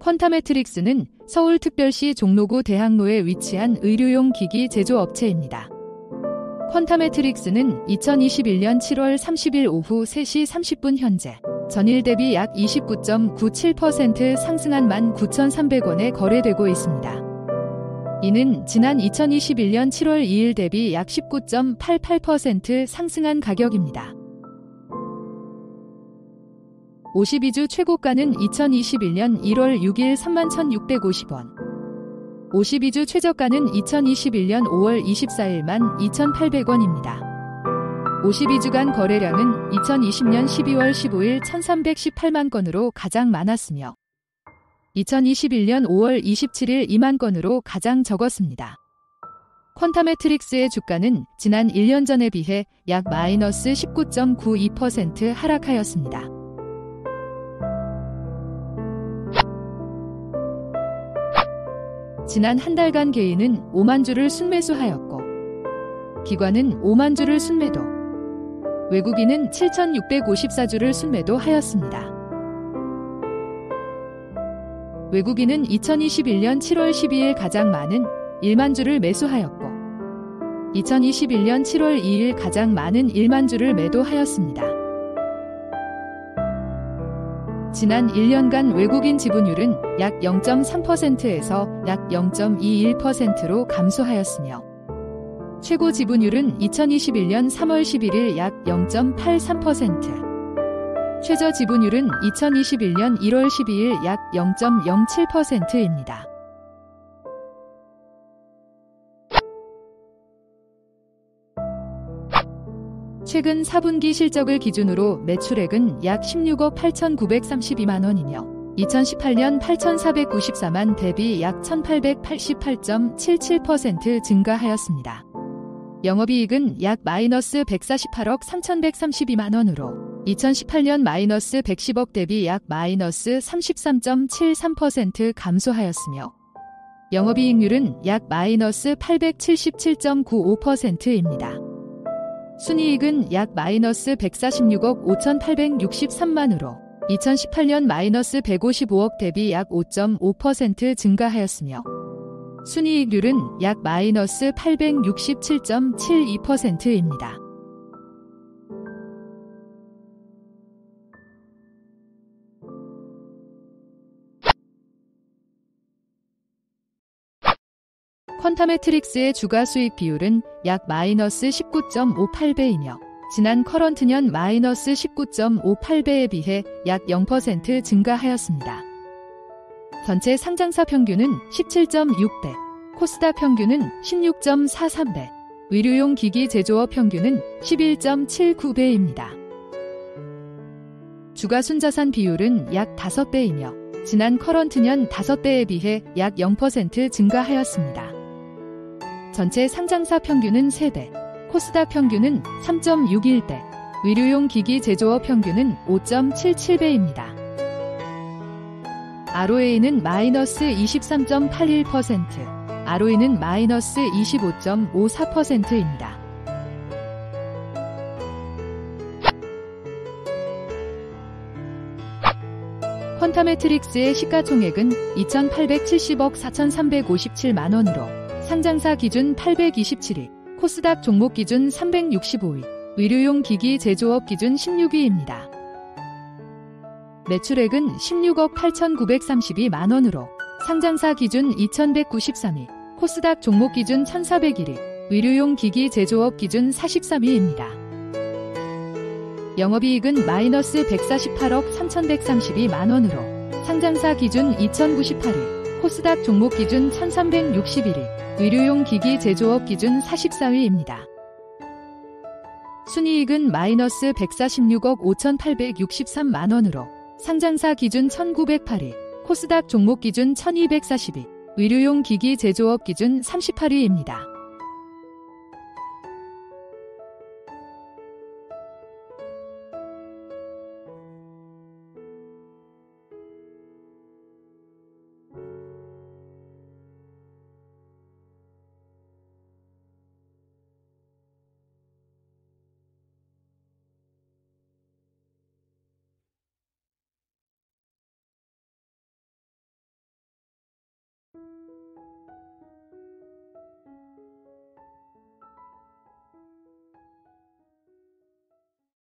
퀀타메트릭스는 서울특별시 종로구 대학로에 위치한 의료용 기기 제조업체입니다. 퀀타메트릭스는 2021년 7월 30일 오후 3시 30분 현재 전일 대비 약 29.97% 상승한 19,300원에 거래되고 있습니다. 이는 지난 2021년 7월 2일 대비 약 19.88% 상승한 가격입니다. 52주 최고가는 2021년 1월 6일 31,650원. 52주 최저가는 2021년 5월 24일 12,800원입니다. 52주간 거래량은 2020년 12월 15일 1,318만 건으로 가장 많았으며 2021년 5월 27일 2만 건으로 가장 적었습니다. 퀀타메트릭스의 주가는 지난 1년 전에 비해 약 마이너스 19.92% 하락하였습니다. 지난 한 달간 개인은 5만 주를 순매수하였고 기관은 5만 주를 순매도 외국인은 7,654주를 순매도하였습니다. 외국인은 2021년 7월 12일 가장 많은 1만 주를 매수하였고 2021년 7월 2일 가장 많은 1만 주를 매도하였습니다. 지난 1년간 외국인 지분율은 약 0.3%에서 약 0.21%로 감소하였으며 최고 지분율은 2021년 3월 11일 약 0.83%, 최저 지분율은 2021년 1월 12일 약 0.07%입니다. 최근 4분기 실적을 기준으로 매출액은 약 16억 8,932만 원이며 2018년 8,494만 대비 약 1,888.77% 증가하였습니다. 영업이익은 약 마이너스 148억 3,132만 원으로 2018년 마이너스 110억 대비 약 마이너스 33.73% 감소하였으며 영업이익률은 약 마이너스 877.95%입니다. 순이익은 약 마이너스 146억 5,863만으로 2018년 마이너스 155억 대비 약 5.5% 증가하였으며 순이익률은 약 마이너스 867.72%입니다. 퀀타메트릭스의 주가 수익 비율은 약 마이너스 19.58배이며 지난 커런트년 마이너스 19.58배에 비해 약 0% 증가하였습니다. 전체 상장사 평균은 17.6배, 코스닥 평균은 16.43배, 의료용 기기 제조업 평균은 11.79배입니다. 주가 순자산 비율은 약 5배이며 지난 커런트년 5배에 비해 약 0% 증가하였습니다. 전체 상장사 평균은 3배, 코스닥 평균은 3.61배, 의료용 기기 제조업 평균은 5.77배입니다. ROA는 마이너스 23.81%, ROE는 마이너스 25.54%입니다. 퀀타메트릭스의 시가총액은 2,870억 4,357만 원으로 상장사 기준 827위, 코스닥 종목 기준 365위, 의료용 기기 제조업 기준 16위입니다. 매출액은 16억 8,932만 원으로 상장사 기준 2,193위, 코스닥 종목 기준 1,401위, 의료용 기기 제조업 기준 43위입니다. 영업이익은 마이너스 148억 3,132만 원으로 상장사 기준 2,098위, 코스닥 종목 기준 1,361위, 의료용 기기 제조업 기준 44위입니다. 순이익은 마이너스 146억 5,863만 원으로 상장사 기준 1,908위, 코스닥 종목 기준 1,242, 의료용 기기 제조업 기준 38위입니다.